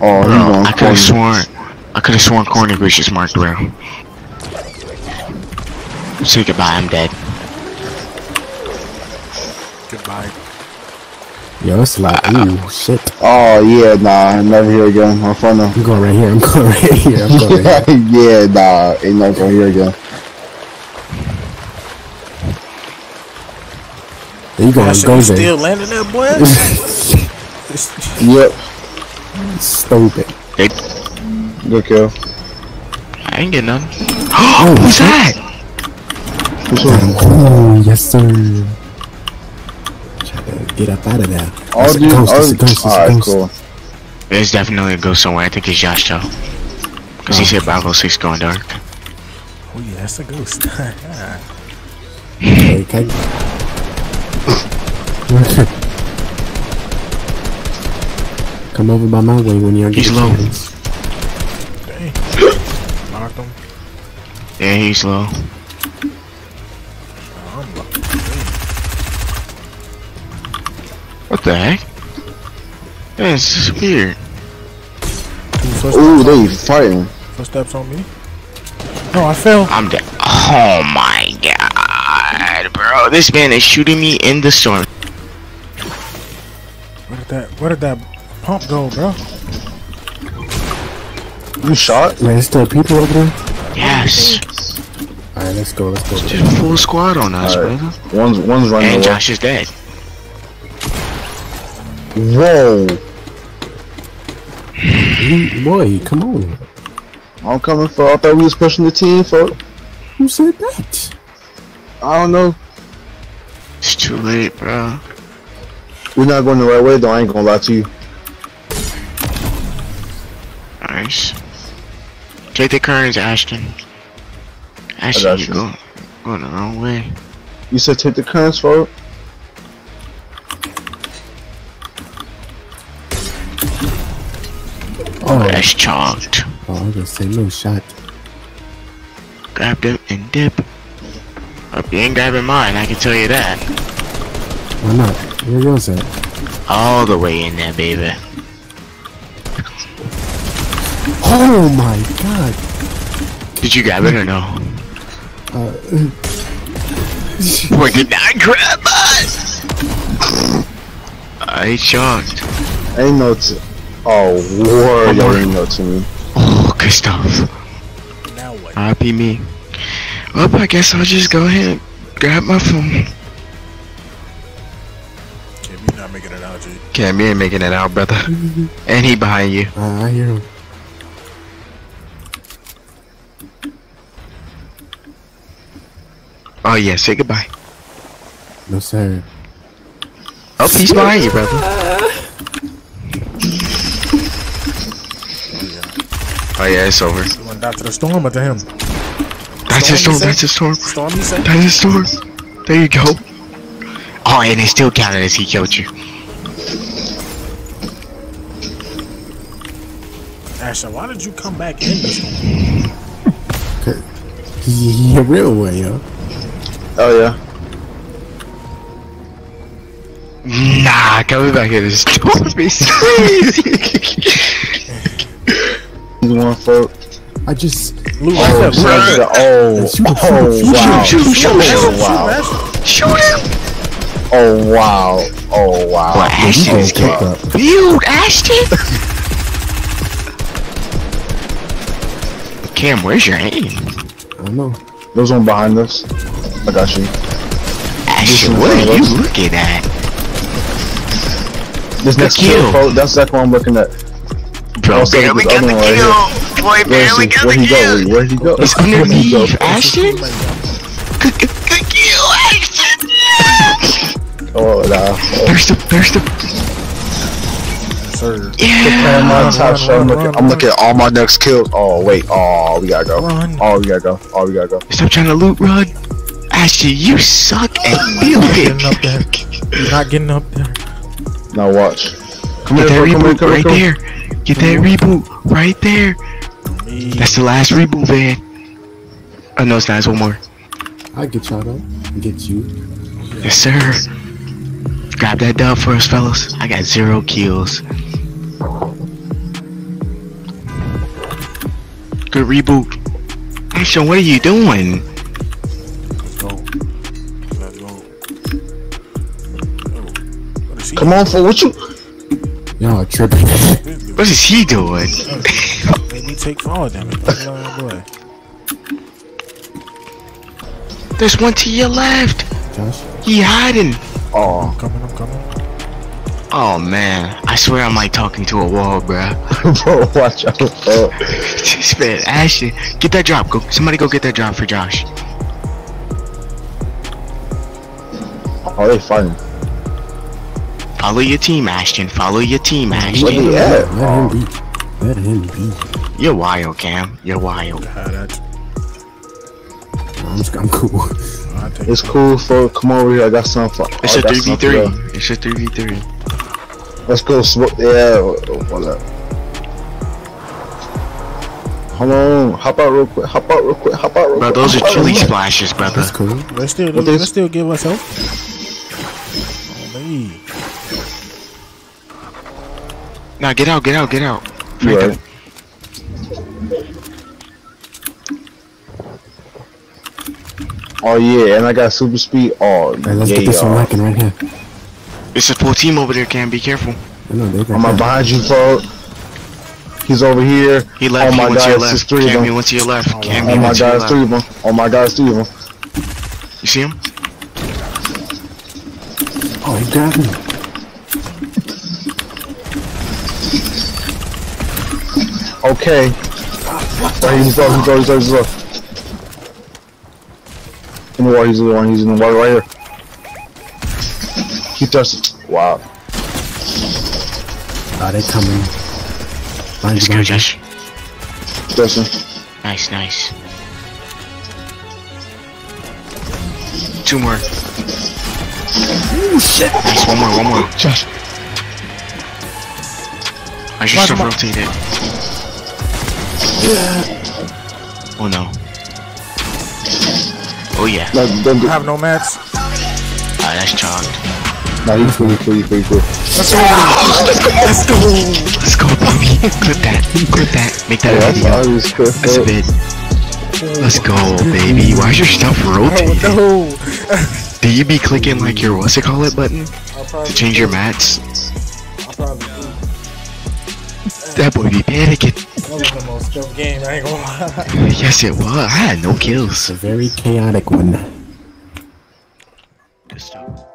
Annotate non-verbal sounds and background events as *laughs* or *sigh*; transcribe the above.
Oh, he's Bro, on I could have sworn. I could have sworn corner bridge is marked red. Say goodbye. I'm dead. Goodbye. Yo, it's like, ooh, shit. Oh yeah, nah, never here again. I'm fun though. I'm going right here. I'm going right here. I'm going right here. *laughs* yeah, nah, ain't no going here again. There you go. Asher, Go there. still landing there, boy? *laughs* Yep, Stupid. They, good kill. I ain't getting none. *gasps* Oh, who's that? What's up? Oh, yes, sir. Try to get up out of there. Oh, It's a dude, ghost. It's a oh, ghost. It's alright, cool. There's definitely a ghost somewhere. I think it's Josh though. Cause he oh. said Bravo 6 going dark. Oh yeah, that's a ghost. *laughs* Hey, can *laughs* *laughs* Come over by my way when you're He's getting low. Dang. Knocked him. Yeah, he's low. What the heck? Yeah, it's just weird. Footsteps Ooh, they me. fighting. Footsteps on me. No, I fell. I'm dead. Oh my god, bro. This man is shooting me in the storm. Where did that? Where did that pump go, bro? You shot? Man, there's still people over there? Yes. Alright, let's go. Let's go. Just a full squad on us, Alright. brother. One's one's running And away. Josh is dead. Whoa! Boy, come on. I'm coming for. I thought we was pushing the team for. Who said that? I don't know. It's too late, bro. We're not going the right way though. I ain't gonna lie to you. Take the currents, Ashton. Ashton, got you you. go going the wrong way. You said take the currents for. Oh, That's chalked. oh I was gonna say no shot. Grab dip and dip. Hope you ain't grabbing mine, I can tell you that. Why not? Where yours at? All the way in there, baby. Oh my god. Did you grab it or no? Uh, Boy, did not grab us! I shocked. Ain't no. T- oh, word, One y'all more. ain't no to me. Oh, good stuff. Now what? Happy me. Well, I guess I'll just go ahead and grab my phone. Yeah, you're not making it out, G. Cam, you ain't making it out, brother. *laughs* and he behind you. I, I hear him. Oh yeah, say goodbye. No sir. Oh, he's behind you, brother. Oh yeah, it's over. You went down to the storm or to him? That's a storm. That's a storm. Storm, you said? That's a storm. There you go. Oh, and it still counted as he killed you. Asher, why did you come back in the storm? Yeah, real way, yo. Oh yeah. Nah, coming back in the storm is crazy. *laughs* He's one for. I just Loot Oh, right there, loot right oh, Shoot, oh, shoot, wow. shoot, shoot, shoot, oh, shoot. wow. Shoot him! Oh, wow. Oh, wow. Boy, Ashton is picked getting up. built, Ashton. *laughs* Cam, where's your aim? I don't know. There's one behind us. I got you. Ashton, is what are you looking at? This next kill. kill, folks, that's exactly what I'm looking at. Bro, Oh, so barely this got the other one right kill. Boy, Where barely got Where'd the he go? kill. Where'd he go? He's *laughs* Where'd he go? underneath, Ashton. Good, good, good kill, Ashton. Oh, nah. Oh, There's the, there's the, Sir. yeah. man, Run, top run. I'm looking, I'm looking at all my next kills. Oh, wait. Oh, we gotta go. Run. Oh, we gotta go. Oh, we gotta go. Stop trying to loot run. Ashton, you suck at building. Getting up there. You're not getting up there. Now watch. Come Get here, that reboot come here, right come here. there. Get that reboot right there. Me. That's the last reboot, man. Oh no, it's not. It's one more. I get y'all though. Get you. Yes, sir. Grab that dub for us, fellas. I got zero kills. Good reboot. Ashton, what are you doing? Come on, for what you? Y'all are tripping. What is he doing? Made me take fall damage. Oh, boy. There's one to your left. Josh, He hiding. Oh, I'm coming, I'm coming. Oh man, I swear I'm like talking to a wall, bruh. *laughs* bro, watch out. Oh, *laughs* This man, Ashton, get that drop. Go, somebody go get that drop for Josh. oh, they fighting. Follow your team, Ashton. Follow your team, Ashton. they at? let Oh, him be. Let him be. You're wild, Cam. You're wild. I'm, I'm cool. It's cool, for come over here. I got something. For, It's I a got three v three. It's a three v three. Let's go. Smoke. Yeah. Hold up. Hold on. Hop out real quick. Hop out real quick. Hop out real Bro, quick. those are hop out chili real splashes, brother. That's cool. Let's still, What let's still give us help. Oh, me. Nah, get out, get out, get out. You right. Oh yeah, and I got super speed. Oh Alright, let's yeah, get this one y'all. right here. It's a full team over there, Cam. Be careful. I know they got I'm right that. behind you, bro. He's over here. He left. Oh he my went to God, your it's left. just three of Cam, he them. went to your left. Oh, Cam, Oh my went to your God, it's left. three of them. Oh my God, it's three of them. You see him? Oh, he grabbed me. Okay. Right, he's low, he's low, he's low, he's low. In the water, he's in the water, he's in the water right here. He touched it. Wow. Oh, they coming. Behind Let's you, go, behind. Josh. Justin. Nice, nice. Two more. Ooh, shit. Nice, one more, one more. Josh. I should Watch stuff him. Rotated. Oh no. Oh yeah. No, don't I have no mats. Ah, that's chalked. No, he's cool, he's cool, he's cool, he's cool. Let's go. Let's go. Let's go, baby. Clip that. Clip that. Make that Yeah, a that's video. all he's cool. That's a vid. Let's go, baby. Why is your stuff rotating? Oh *laughs* no. Do you be clicking like your what's it call it button to change your mats? That boy be panicking. That was the most game, I ain't gonna lie. *laughs* Yes, it was. I had no kills. A very chaotic one. Good stuff.